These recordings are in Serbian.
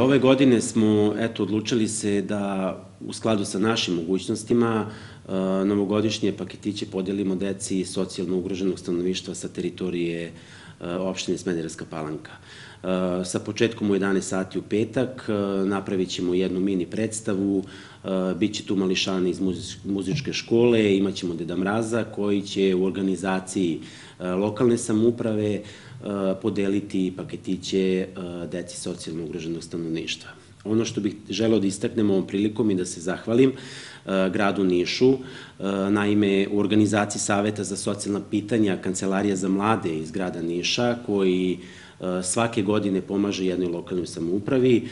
Ove godine smo eto, odlučili se da u skladu sa našim mogućnostima e, novogodišnje paketiće podelimo deci socijalno ugroženog stanovništva sa teritorije e, opštine Smederevska palanka. E, sa početkom u 11 sati u petak napravit ćemo jednu mini predstavu, Biće tu mališani iz muzičke škole, imaćemo Deda Mraza koji će u organizaciji lokalne samuprave podeliti paketiće deci socijalno ugroženog stanovništva. Ono što bih želeo da istaknem ovom prilikom i da se zahvalim gradu Nišu, naime u organizaciji Saveta za socijalna pitanja Kancelarija za mlade iz grada Niša, koji svake godine pomaže jednoj lokalnoj samoupravi.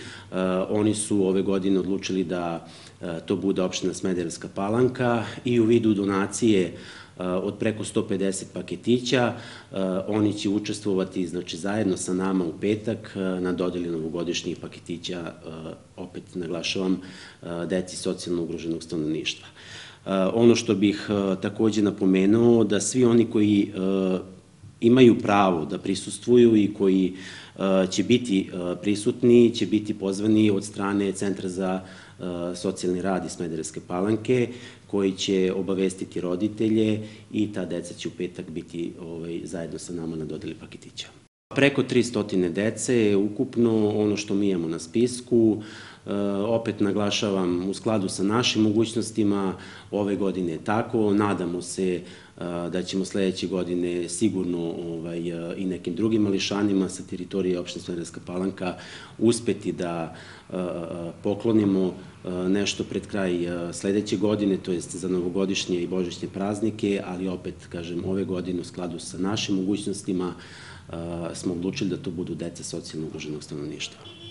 Oni su ove godine odlučili da to bude opština Smederevska palanka i u vidu donacije od preko 150 paketića. Oni će učestvovati znači, zajedno sa nama u petak na dodeli novogodišnjih paketića, opet naglašavam, deci socijalno ugroženog stanovništva. Ono što bih takođe napomenuo, da svi oni koji imaju pravo da prisustvuju i koji će biti prisutni, će biti pozvani od strane Centra za socijalni rad iz Smederevske palanke, koji će obavestiti roditelje i ta deca će u petak biti ovaj, zajedno sa nama na dodeli paketića. Preko 300 dece je ukupno ono što mi imamo na spisku. E, opet naglašavam, u skladu sa našim mogućnostima, ove godine je tako, nadamo se e, da ćemo sledeće godine sigurno ovaj, e, i nekim drugim mališanima sa teritorije opštine Smederevska palanka uspeti da poklonimo nešto pred kraj sledeće godine, to jest za novogodišnje i božićne praznike, ali opet, kažem, ove godine u skladu sa našim mogućnostima smo odlučili da to budu deca socijalno ugroženog stanovništva.